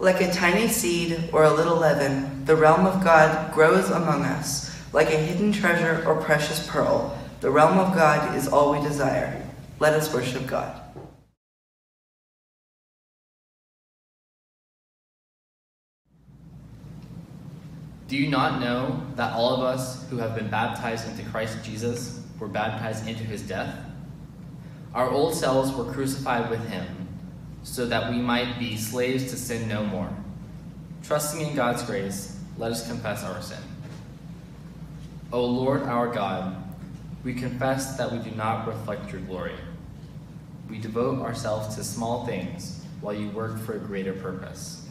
Like a tiny seed or a little leaven, the realm of God grows among us. Like a hidden treasure or precious pearl, the realm of God is all we desire. Let us worship God. Do you not know that all of us who have been baptized into Christ Jesus were baptized into his death? Our old selves were crucified with him so that we might be slaves to sin no more. Trusting in God's grace, let us confess our sin. O Lord our God, we confess that we do not reflect your glory. We devote ourselves to small things while you work for a greater purpose.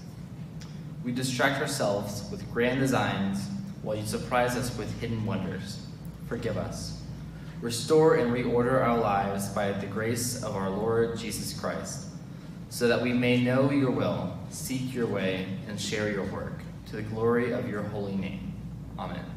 We distract ourselves with grand designs while you surprise us with hidden wonders. Forgive us. Restore and reorder our lives by the grace of our Lord Jesus Christ, so that we may know your will, seek your way, and share your work, to the glory of your holy name. Amen.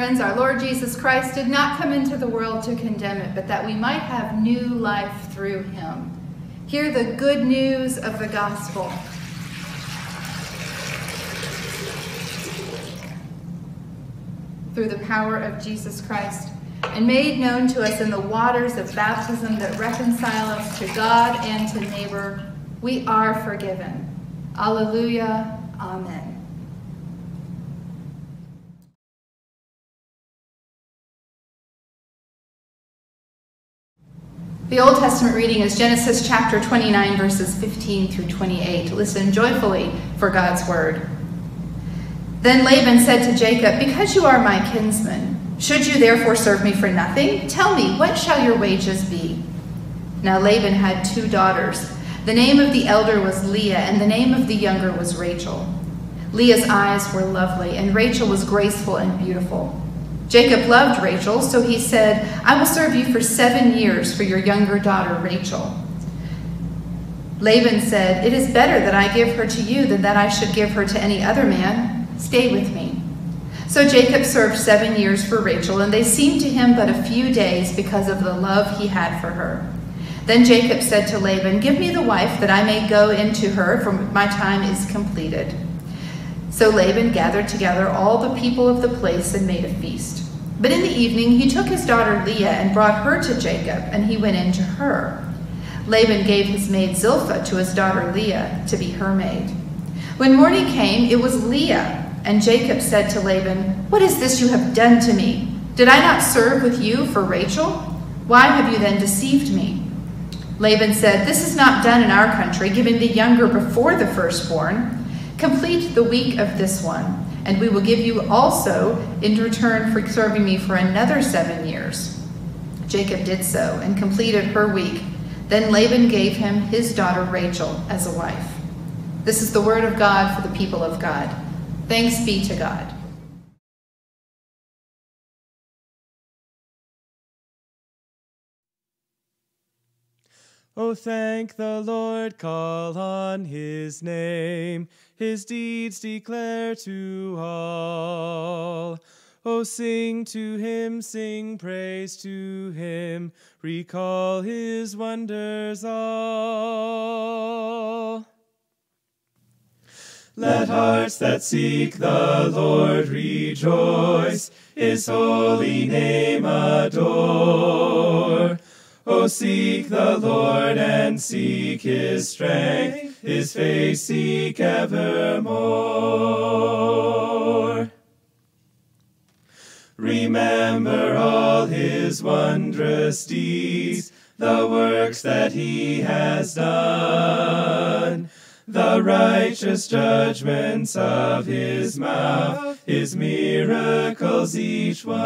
Friends, our Lord Jesus Christ did not come into the world to condemn it, but that we might have new life through him. Hear the good news of the gospel. Through the power of Jesus Christ, and made known to us in the waters of baptism that reconcile us to God and to neighbor, we are forgiven. Alleluia. Amen. The Old Testament reading is Genesis chapter 29, verses 15 through 28. Listen joyfully for God's word. Then Laban said to Jacob, Because you are my kinsman, should you therefore serve me for nothing? Tell me, what shall your wages be? Now Laban had two daughters. The name of the elder was Leah, and the name of the younger was Rachel. Leah's eyes were lovely, and Rachel was graceful and beautiful. Jacob loved Rachel, so he said, I will serve you for seven years for your younger daughter, Rachel. Laban said, It is better that I give her to you than that I should give her to any other man. Stay with me. So Jacob served seven years for Rachel, and they seemed to him but a few days because of the love he had for her. Then Jacob said to Laban, Give me the wife that I may go into her, for my time is completed. So Laban gathered together all the people of the place and made a feast. But in the evening he took his daughter Leah and brought her to Jacob, and he went in to her. Laban gave his maid Zilpah to his daughter Leah to be her maid. When morning came, it was Leah, and Jacob said to Laban, What is this you have done to me? Did I not serve with you for Rachel? Why have you then deceived me? Laban said, This is not done in our country, giving the younger before the firstborn. Complete the week of this one, and we will give you also in return for serving me for another seven years. Jacob did so and completed her week. Then Laban gave him his daughter Rachel as a wife. This is the word of God for the people of God. Thanks be to God. Oh, thank the Lord, call on his name, his deeds declare to all. Oh, sing to him, sing praise to him, recall his wonders all. Let hearts that seek the Lord rejoice, his holy name adore. Oh, seek the Lord and seek his strength, his face seek evermore. Remember all his wondrous deeds, the works that he has done. the righteous judgments of his mouth, his miracles each one.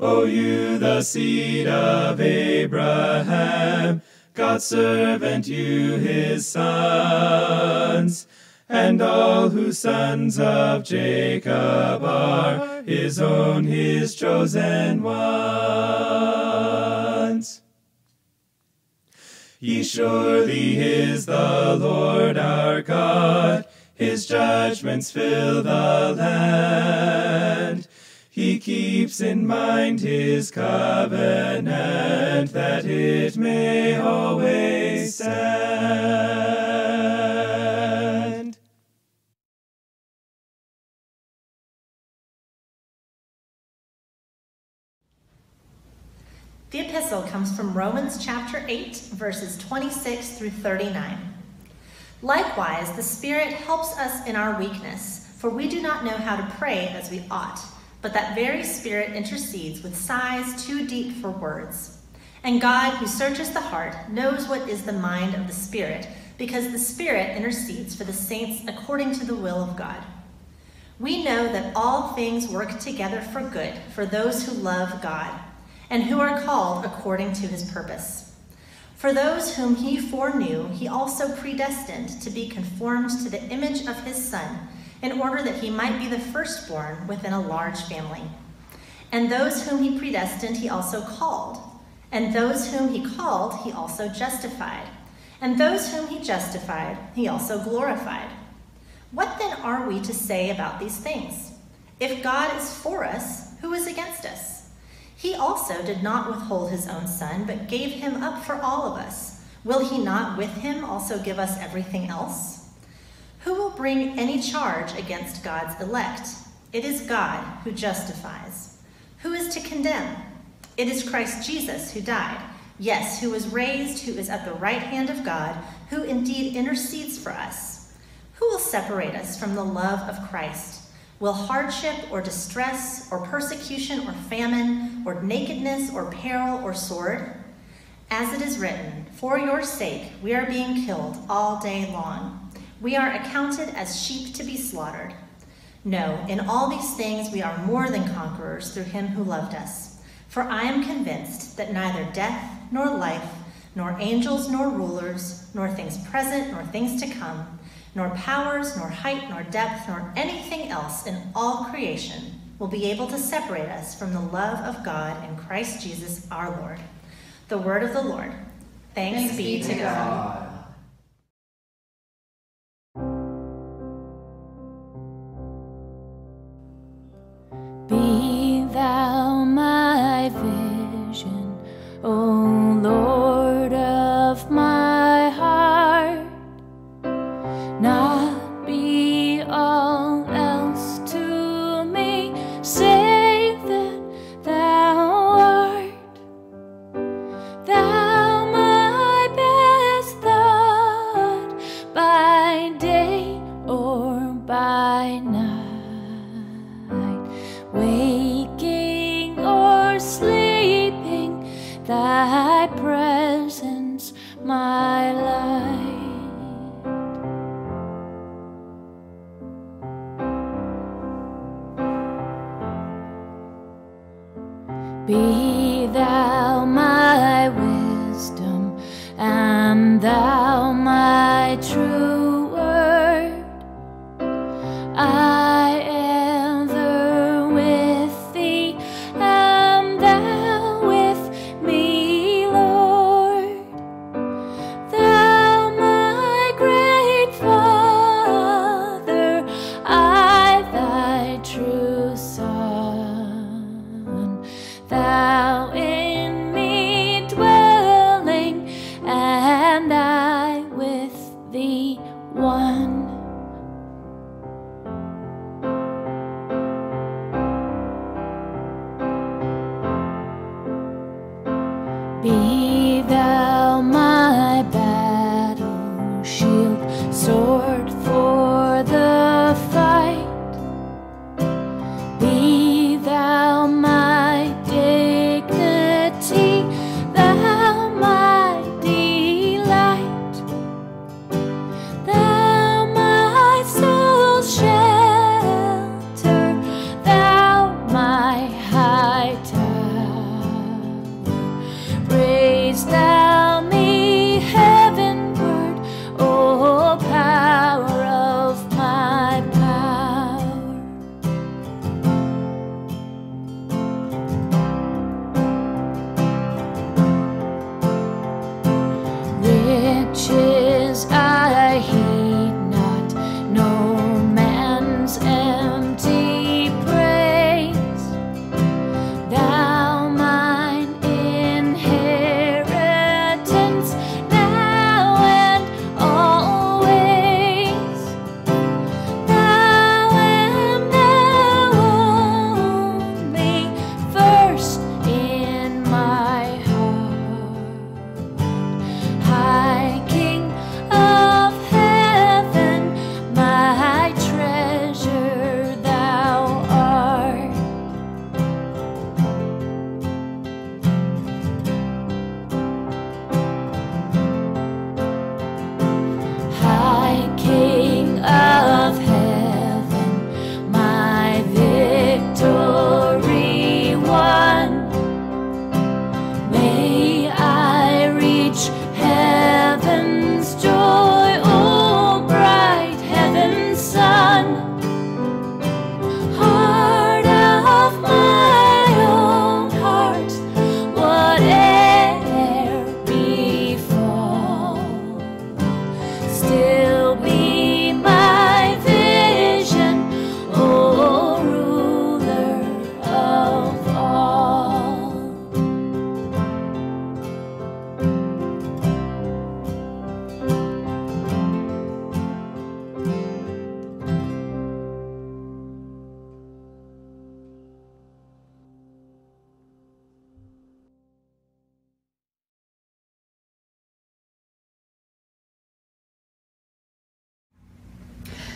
O you, the seed of Abraham, God's servant, you his sons, and all whose sons of Jacob are his own, his chosen ones. He surely is the Lord our God, his judgments fill the land. He keeps in mind his covenant that it may always stand. The epistle comes from Romans chapter 8, verses 26 through 39. Likewise, the Spirit helps us in our weakness, for we do not know how to pray as we ought, but that very Spirit intercedes with sighs too deep for words. And God, who searches the heart, knows what is the mind of the Spirit, because the Spirit intercedes for the saints according to the will of God. We know that all things work together for good for those who love God and who are called according to his purpose. For those whom he foreknew, he also predestined to be conformed to the image of his Son, in order that he might be the firstborn within a large family. And those whom he predestined, he also called. And those whom he called, he also justified. And those whom he justified, he also glorified. What then are we to say about these things? If God is for us, who is against us? He also did not withhold his own son, but gave him up for all of us. Will he not with him also give us everything else? Who will bring any charge against God's elect? It is God who justifies. Who is to condemn? It is Christ Jesus who died. Yes, who was raised, who is at the right hand of God, who indeed intercedes for us. Who will separate us from the love of Christ? Will hardship or distress or persecution or famine or nakedness or peril or sword? As it is written, For your sake we are being killed all day long. We are accounted as sheep to be slaughtered. No, in all these things we are more than conquerors through him who loved us. For I am convinced that neither death nor life, nor angels nor rulers, nor things present nor things to come, nor powers, nor height, nor depth, nor anything else in all creation will be able to separate us from the love of God in Christ Jesus our Lord. The word of the Lord. Thanks, be, to God. Be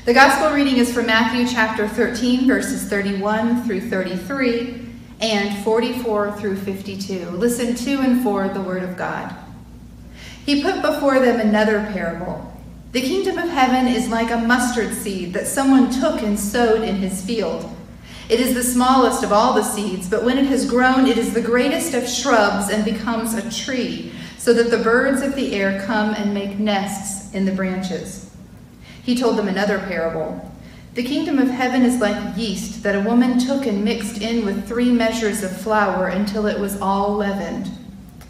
The gospel reading is from Matthew chapter 13, verses 31 through 33 and 44 through 52. Listen to and for the word of God. He put before them another parable. The kingdom of heaven is like a mustard seed that someone took and sowed in his field. It is the smallest of all the seeds, but when it has grown, it is the greatest of shrubs and becomes a tree, so that the birds of the air come and make nests in the branches. He told them another parable. The kingdom of heaven is like yeast that a woman took and mixed in with three measures of flour until it was all leavened.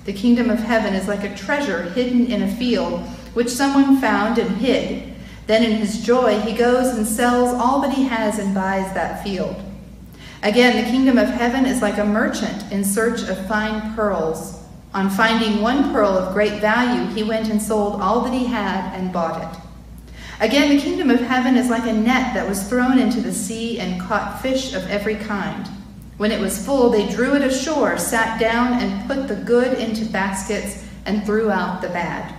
The kingdom of heaven is like a treasure hidden in a field, which someone found and hid. Then in his joy, he goes and sells all that he has and buys that field. Again, the kingdom of heaven is like a merchant in search of fine pearls. On finding one pearl of great value, he went and sold all that he had and bought it. Again, the kingdom of heaven is like a net that was thrown into the sea and caught fish of every kind. When it was full, they drew it ashore, sat down, and put the good into baskets and threw out the bad.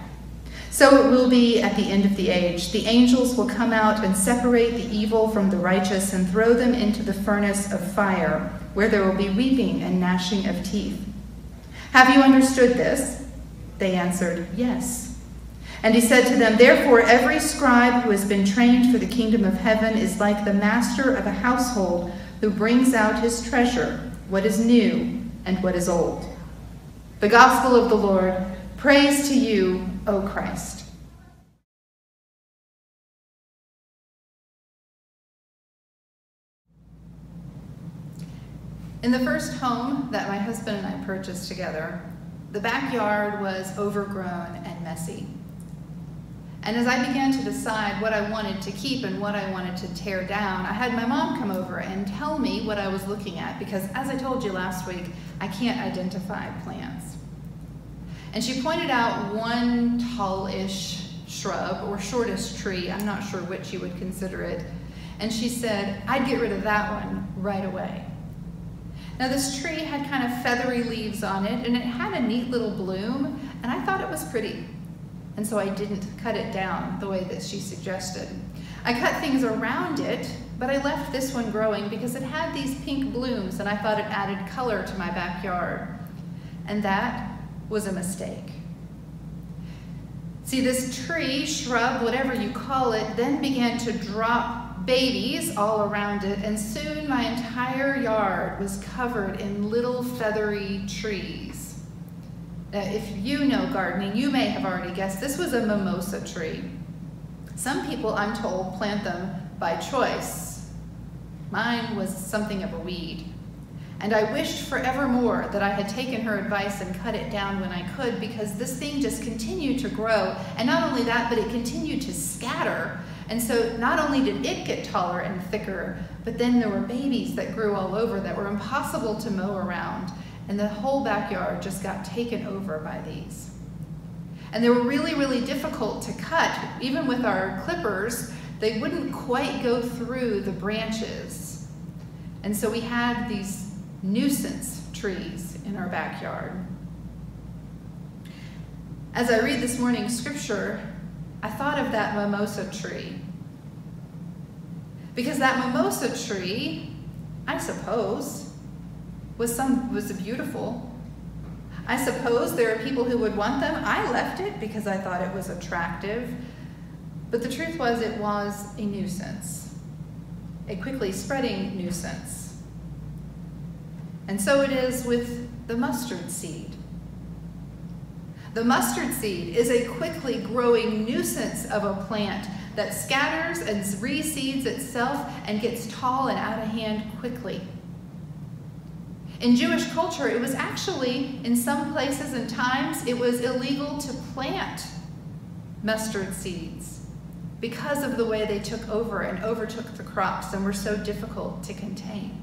So it will be at the end of the age. The angels will come out and separate the evil from the righteous and throw them into the furnace of fire, where there will be weeping and gnashing of teeth. Have you understood this? They answered, Yes. And he said to them, Therefore, every scribe who has been trained for the kingdom of heaven is like the master of a household who brings out his treasure, what is new and what is old. The gospel of the Lord. Praise to you, O Christ. In the first home that my husband and I purchased together, the backyard was overgrown and messy. And as I began to decide what I wanted to keep and what I wanted to tear down, I had my mom come over and tell me what I was looking at because, as I told you last week, I can't identify plants. And she pointed out one tallish shrub or shortest tree, I'm not sure which you would consider it, and she said, I'd get rid of that one right away. Now, this tree had kind of feathery leaves on it, and it had a neat little bloom, and I thought it was pretty and so I didn't cut it down the way that she suggested. I cut things around it, but I left this one growing because it had these pink blooms and I thought it added color to my backyard. And that was a mistake. See, this tree, shrub, whatever you call it, then began to drop babies all around it, and soon my entire yard was covered in little feathery trees. Uh, if you know gardening, you may have already guessed this was a mimosa tree. Some people, I'm told, plant them by choice. Mine was something of a weed. And I wished forevermore that I had taken her advice and cut it down when I could because this thing just continued to grow. And not only that, but it continued to scatter. And so not only did it get taller and thicker, but then there were babies that grew all over that were impossible to mow around and the whole backyard just got taken over by these. And they were really, really difficult to cut. Even with our clippers, they wouldn't quite go through the branches. And so we had these nuisance trees in our backyard. As I read this morning's scripture, I thought of that mimosa tree. Because that mimosa tree, I suppose, was some was beautiful. I suppose there are people who would want them. I left it because I thought it was attractive. But the truth was it was a nuisance, a quickly spreading nuisance. And so it is with the mustard seed. The mustard seed is a quickly growing nuisance of a plant that scatters and reseeds itself and gets tall and out of hand quickly. In Jewish culture, it was actually, in some places and times, it was illegal to plant mustard seeds because of the way they took over and overtook the crops and were so difficult to contain.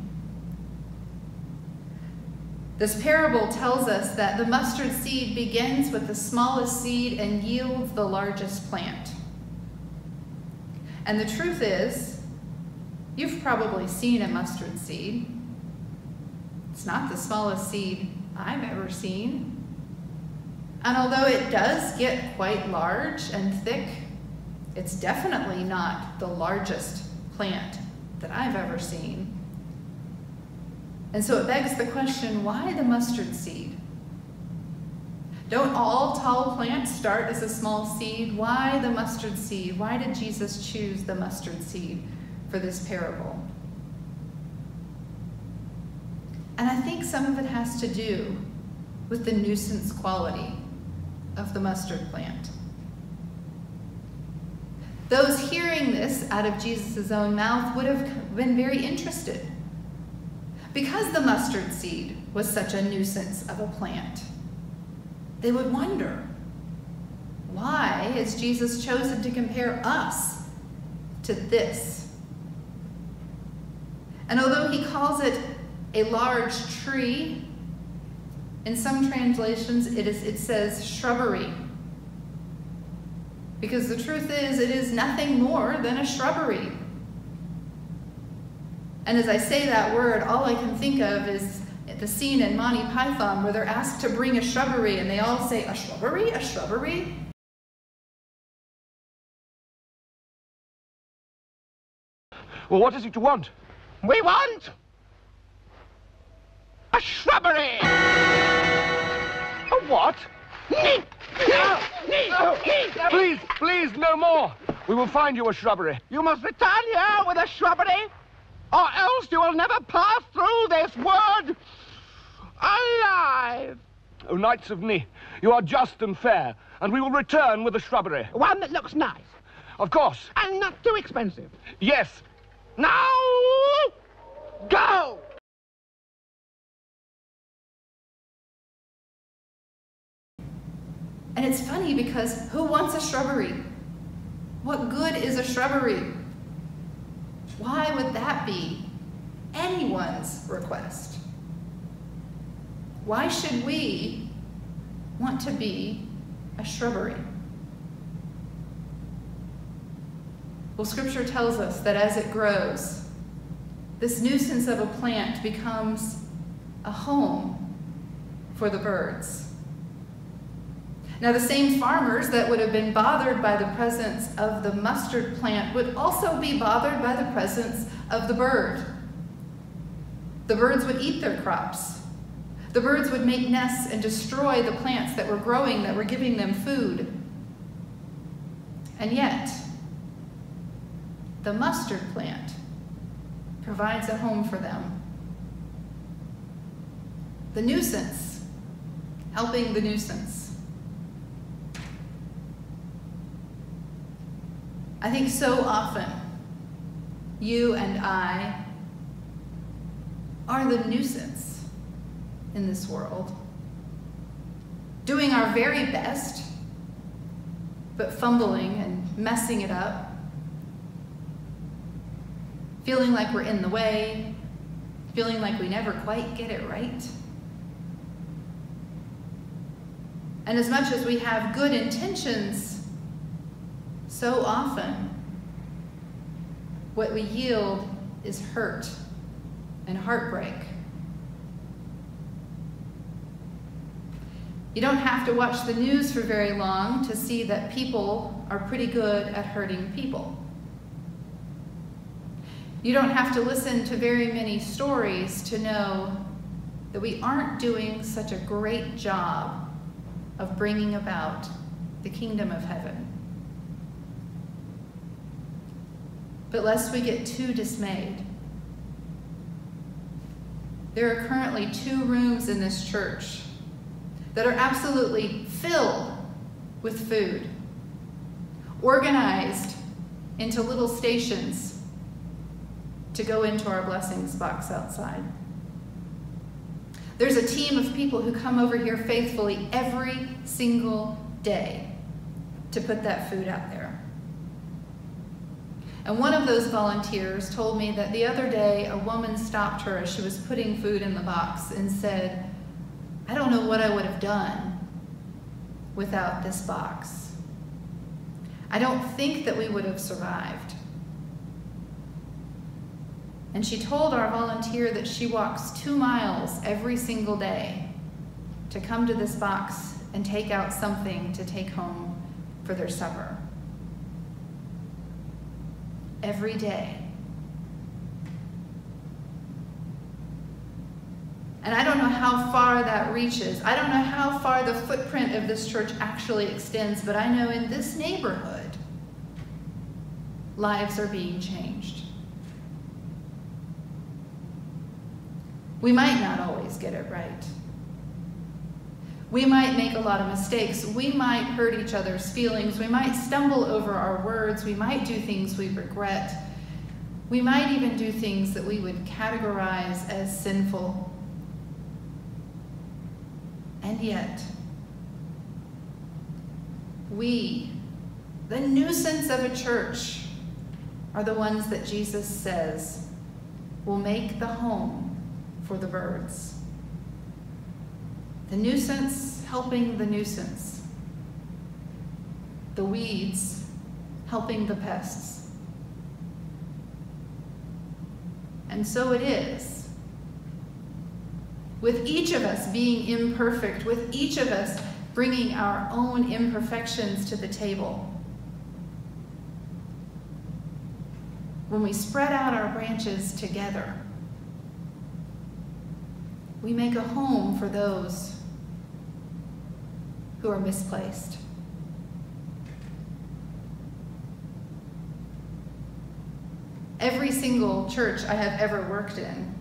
This parable tells us that the mustard seed begins with the smallest seed and yields the largest plant. And the truth is, you've probably seen a mustard seed. It's not the smallest seed I've ever seen. And although it does get quite large and thick, It's definitely not the largest plant that I've ever seen. And so it begs the question why the mustard seed? Don't all tall plants start as a small seed? Why the mustard seed? Why did Jesus choose the mustard seed for this parable? And I think some of it has to do with the nuisance quality of the mustard plant. Those hearing this out of Jesus' own mouth would have been very interested because the mustard seed was such a nuisance of a plant. They would wonder why has Jesus chosen to compare us to this? And although he calls it a large tree, in some translations it, is, it says shrubbery. Because the truth is, it is nothing more than a shrubbery. And as I say that word, all I can think of is the scene in Monty Python where they're asked to bring a shrubbery and they all say, A shrubbery? A shrubbery? Well, what is it you want? We want a shrubbery. A what? Ni. No, Ni, Ni. Please, please, no more. We will find you a shrubbery. You must return here with a shrubbery, or else you will never pass through this wood alive. Oh, Knights of Ni, you are just and fair, and we will return with a shrubbery. One that looks nice Of course. and not too expensive. Yes. Now, go! And it's funny because who wants a shrubbery? What good is a shrubbery? Why would that be anyone's request? Why should we want to be a shrubbery? Well, scripture tells us that as it grows, this nuisance of a plant becomes a home for the birds. Now, the same farmers that would have been bothered by the presence of the mustard plant would also be bothered by the presence of the bird. The birds would eat their crops. The birds would make nests and destroy the plants that were growing, that were giving them food. And yet, the mustard plant provides a home for them. The nuisance, helping the nuisance. I think so often you and I are the nuisance in this world, doing our very best, but fumbling and messing it up, feeling like we're in the way, feeling like we never quite get it right. And as much as we have good intentions, so often what we yield is hurt and heartbreak. You don't have to watch the news for very long to see that people are pretty good at hurting people. You don't have to listen to very many stories to know that we aren't doing such a great job of bringing about the kingdom of heaven. But lest we get too dismayed, there are currently two rooms in this church that are absolutely filled with food, organized into little stations to go into our blessings box outside. There's a team of people who come over here faithfully every single day to put that food out there. And one of those volunteers told me that the other day a woman stopped her as she was putting food in the box and said, I don't know what I would have done without this box. I don't think that we would have survived. And she told our volunteer that she walks two miles every single day to come to this box and take out something to take home for their supper. Every day. And I don't know how far that reaches. I don't know how far the footprint of this church actually extends, but I know in this neighborhood, lives are being changed. We might not always get it right. We might make a lot of mistakes. We might hurt each other's feelings. We might stumble over our words. We might do things we regret. We might even do things that we would categorize as sinful. And yet, we, the nuisance of a church, are the ones that Jesus says will make the home for the birds. The nuisance helping the nuisance. The weeds helping the pests. And so it is. With each of us being imperfect, with each of us bringing our own imperfections to the table. When we spread out our branches together, we make a home for those who are misplaced. Every single church I have ever worked in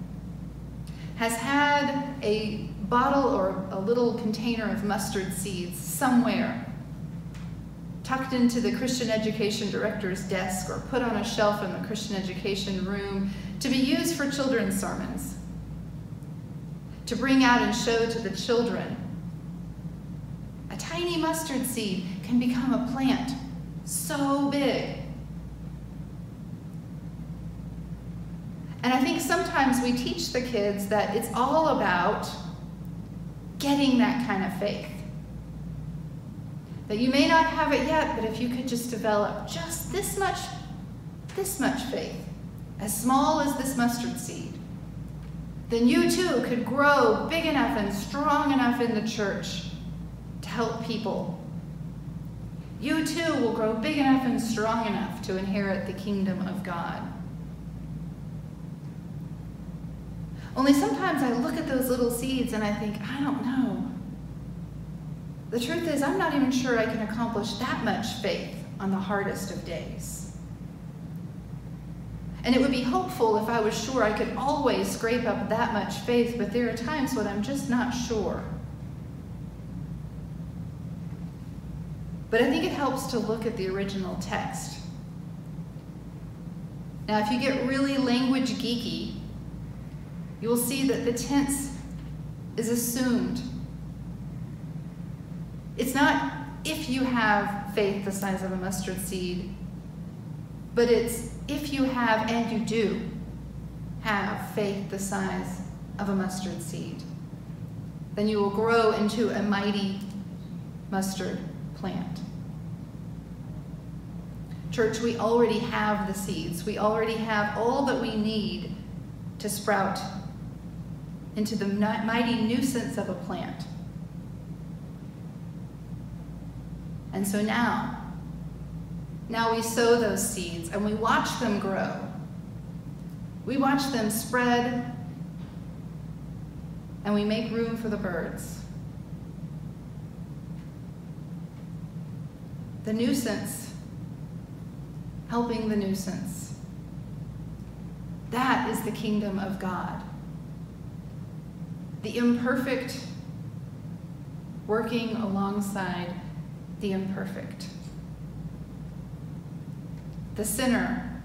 has had a bottle or a little container of mustard seeds somewhere tucked into the Christian education director's desk or put on a shelf in the Christian education room to be used for children's sermons, to bring out and show to the children tiny mustard seed can become a plant so big. And I think sometimes we teach the kids that it's all about getting that kind of faith. That you may not have it yet, but if you could just develop just this much, this much faith, as small as this mustard seed, then you too could grow big enough and strong enough in the church to help people. You too will grow big enough and strong enough to inherit the kingdom of God. Only sometimes I look at those little seeds and I think, I don't know. The truth is, I'm not even sure I can accomplish that much faith on the hardest of days. And it would be hopeful if I was sure I could always scrape up that much faith, but there are times when I'm just not sure. But I think it helps to look at the original text. Now, if you get really language geeky, you will see that the tense is assumed. It's not if you have faith the size of a mustard seed, but it's if you have, and you do, have faith the size of a mustard seed, then you will grow into a mighty mustard plant. Church, we already have the seeds. We already have all that we need to sprout into the mighty nuisance of a plant. And so now, now we sow those seeds and we watch them grow. We watch them spread and we make room for the birds. The nuisance, helping the nuisance. That is the kingdom of God. The imperfect working alongside the imperfect. The sinner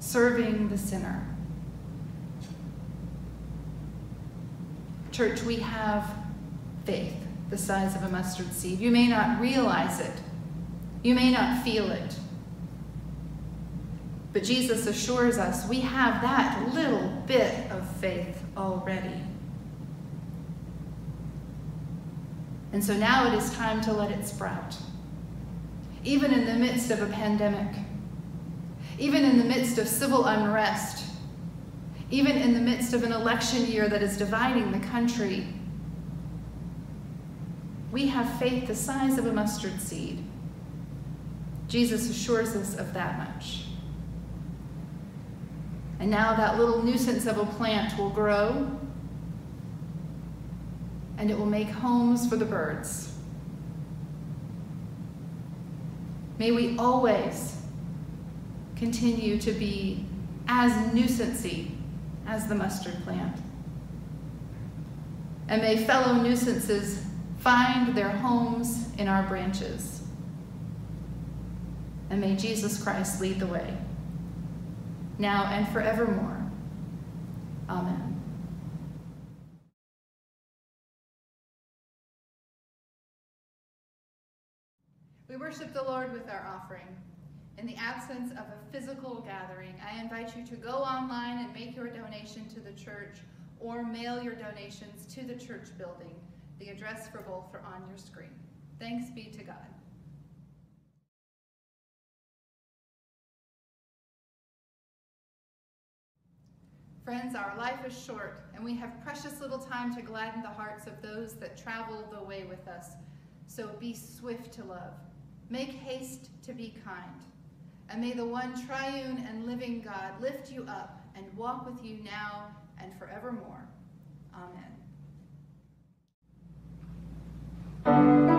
serving the sinner. Church, we have faith the size of a mustard seed. You may not realize it. You may not feel it. But Jesus assures us we have that little bit of faith already. And so now it is time to let it sprout. Even in the midst of a pandemic, even in the midst of civil unrest, even in the midst of an election year that is dividing the country, we have faith the size of a mustard seed. Jesus assures us of that much. And now that little nuisance of a plant will grow and it will make homes for the birds. May we always continue to be as nuisancey as the mustard plant. And may fellow nuisances find their homes in our branches. And may Jesus Christ lead the way, now and forevermore. Amen. We worship the Lord with our offering. In the absence of a physical gathering, I invite you to go online and make your donation to the church or mail your donations to the church building. The address for both are on your screen. Thanks be to God. Friends, our life is short, and we have precious little time to gladden the hearts of those that travel the way with us. So be swift to love. Make haste to be kind. And may the one triune and living God lift you up and walk with you now and forevermore. Amen.